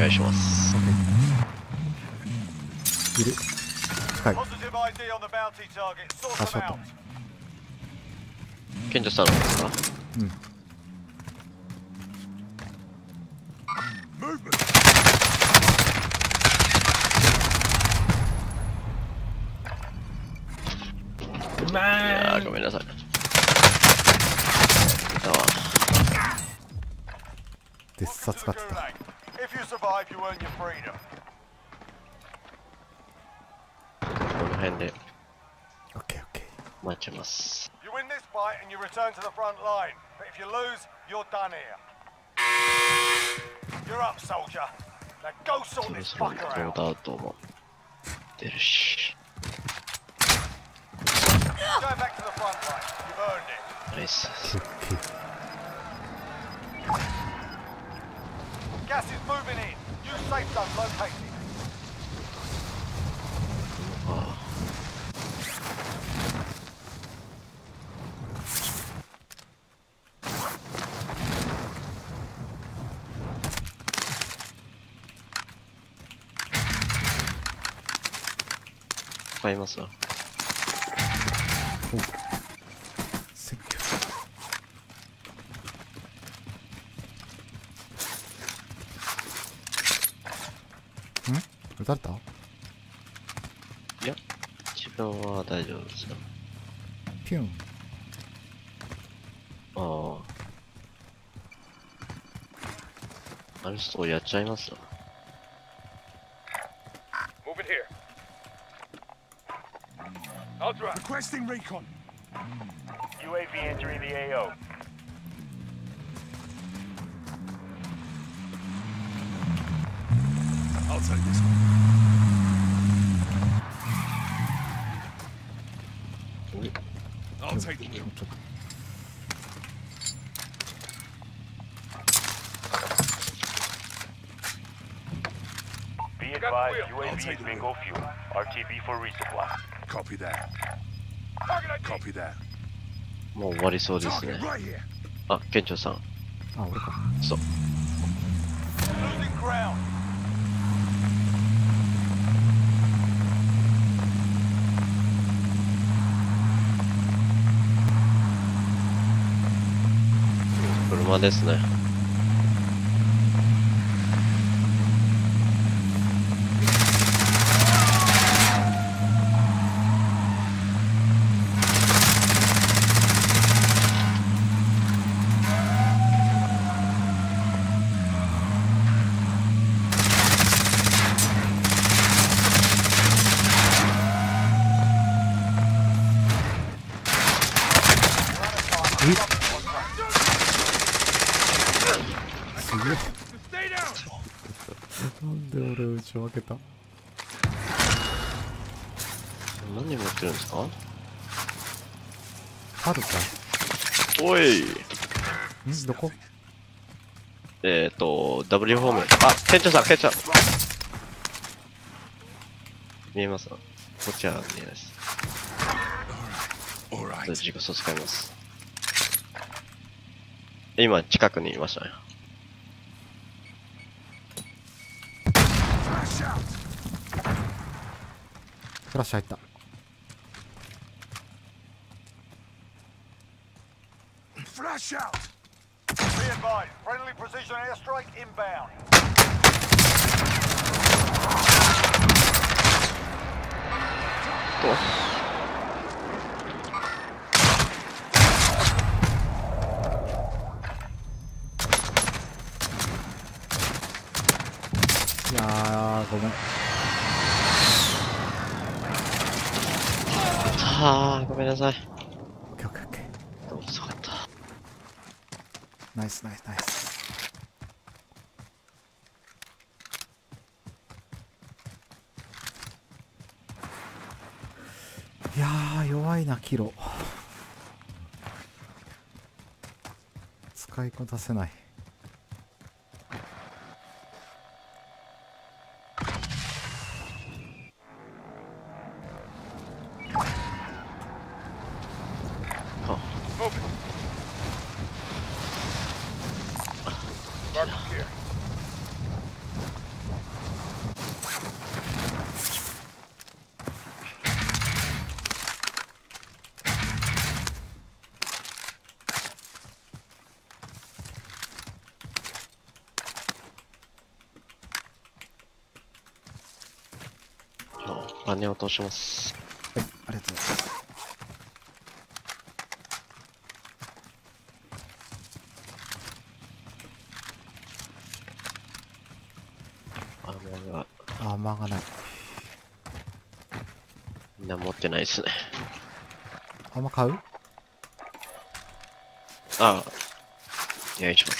願いします。いる。はい。あ、ショット。検査したのですか？うん。あごめんなさい。出っさってた。If you survive, you earn your freedom. この辺でオッケーオッケ待ちます。You win this fight and you return to the front line. But if you lose, you're done here. You're up, soldier. Now go そ sort ろ this そろ fucker ロー out. ドアウトも出るし。Go back to the front line. You've earned it. ナ Gas is moving in. New safe zone located. ああ買いますわ。ー選 たれたいや、自分は大丈夫ですよ。ピュンああ。あれそうやっちゃいますわ。Moving here. Ultra. Requesting recon. UAV entering the AO. I'll take this one. I'll take the wheel. Be advised, UAV is bingo fuel. RTB for resupply. Copy that. Copy that. もう終わりそうですね.あ、店長さん。あ俺かそう。車ですね。けた何持ってるんですか？あるかおいん？どこ？えっ、ー、と、W 方面。あ、店長さん、店長見えますこっちは見えないです。All ちょっ right. と自己素使います。今、近くにいましたね。フラッシュ入った Flash out. Be advised, friendly precision airstrike inbound. いやーごめんはあ、ごめんなさい。オッケーオッケーオッケー遅かった。ナイスナイスナイスいやー弱いなキロ使いこなせないあ Moving. Mark here. 金を落とします。はい、ありがとうございます。あのが、あ、間がない。みんな持ってないですね。あんま買う？ああ。お願いしま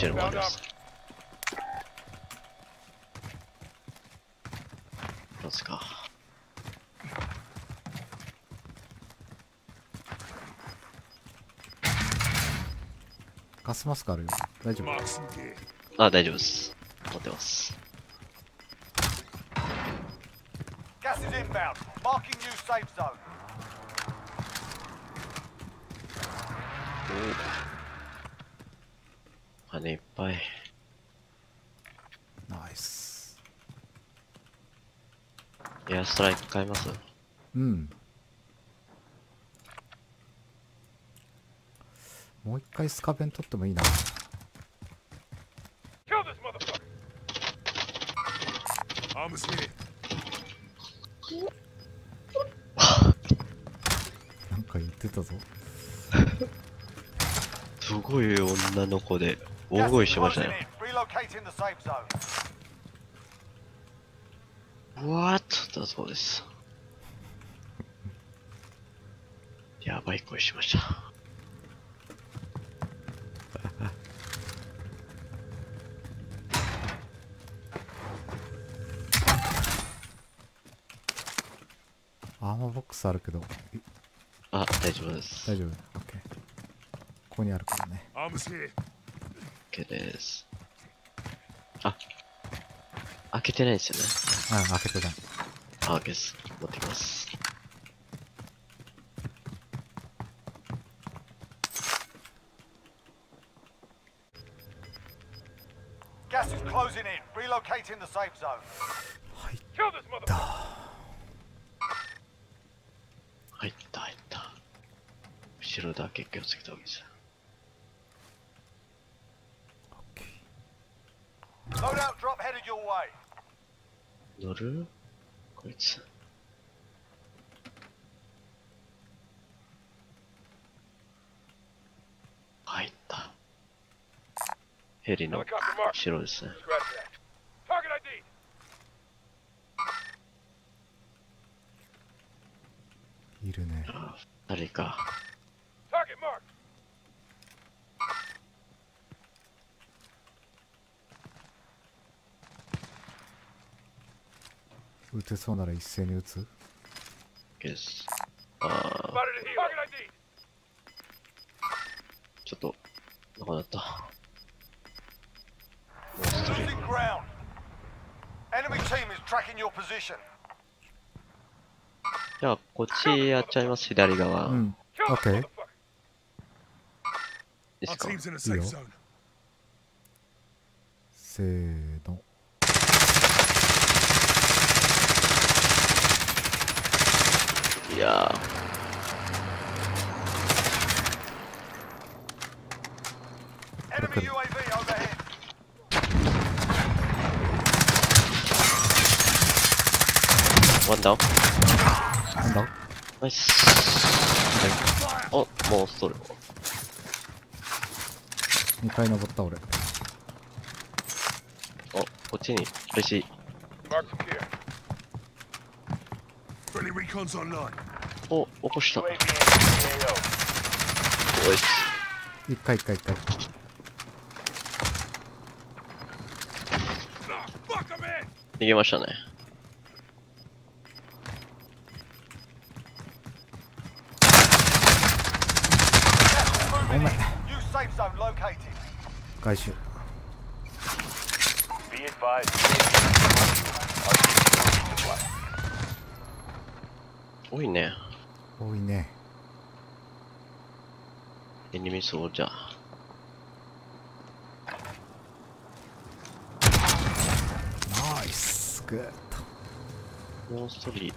shit about this. Let's go. ガスマスクあるよ。大丈夫。あ大丈夫です。持ってます。金いっぱい。ナイス。エアストライク買います？うん。もう一回スカベン取ってもいいな。なんか言ってたぞ。すごい女の子で大声してましたね。What? だそうです。やばい声しました。アーマーボックスあるけど、いあ、大丈夫です。大丈夫 ?OK。ここにあるからね。OK です。あ、開けてないですよね。うん、開けてない。あ、OK です。持ってきます。ガス closing in. Relocating the safe zone. はい。だ。入った入った。後ろだけ気をつけておきます。Headed your way. 乗るこいつ。入った。ヘリの Helicopter mark. 後ろですね。Scratch that. Target ID. いるね。あ、二人か。Target mark. 撃てそうなら一斉に撃つ？ちょっとじゃあこっちやっちゃいます左側。うん。OK いいよ。せーの。ゃあ。ワンダウンワンダウンナイス。あっもうストレス2回登った俺。おこっちに。嬉しい。マークケアフリーリコンズオンラインお、起こした。おいし。一回一回一回。逃げましたね。回収多いね。多いね。エニミソルジャーナイスグッド。もーストリー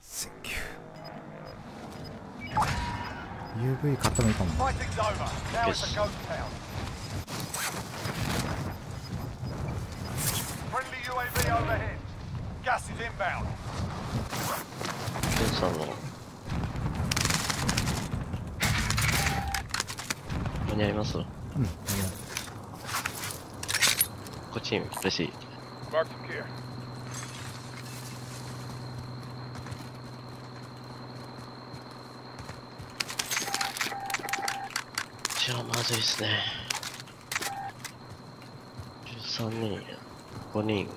セキュー UV 買ったのいいかも。UAV overhead. Gas is inbound. センサーの。ここにありますこうんっちにレシ Mark some gear. じゃあまずいっすね。13人、5人。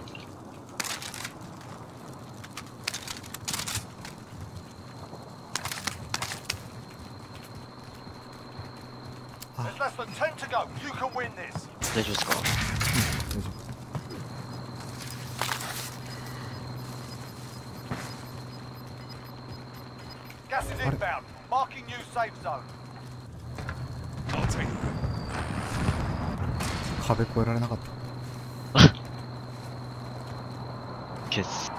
大丈夫ですか、うん、大丈夫ガスインバウンマーキングニューセーフゾーン壁越えられなかった。消す。ど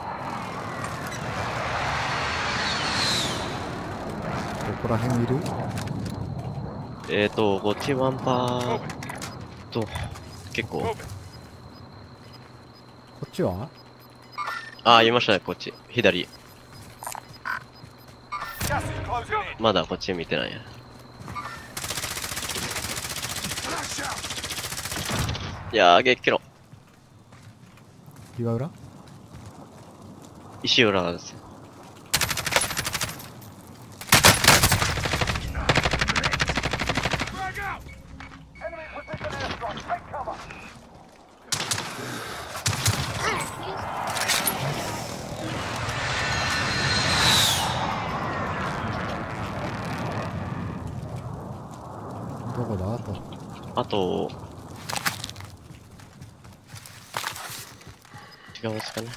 こら辺いる？えーと、こっちワンパー.と、結構.こっちは？あ、いましたね、こっち。左。まだこっち見てないや。いやー、げっけろ。岩裏石浦ですよ。Frag out. Enemy precision airstrike. Take cover. どこだ？あと。あと。違うしかな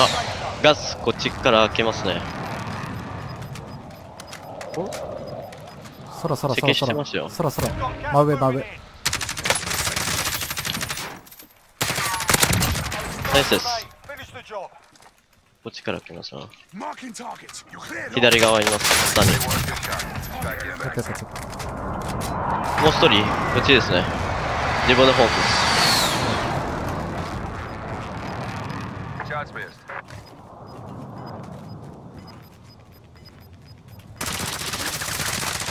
あっガスこっちから開けますね。そろそろそろそろ。そらそら真上真上。ナイスです。こっちから開けますな。左側にいます。3人。やったやったやったもう一人、こっちですね。自分のフォークです。Shots missed.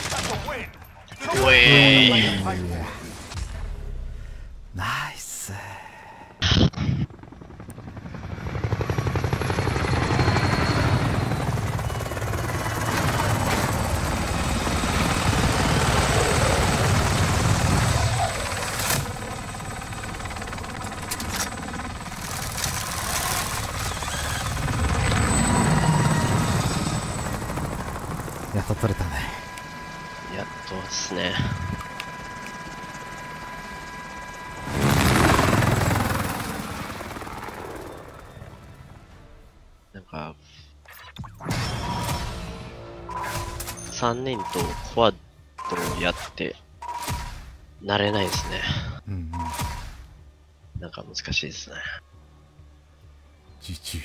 That's a win. うえーナイスやっと取れたねやっとですね。なんか、3人とクワッドをやって、慣れないですね。うんうんなんか難しいですね。じじい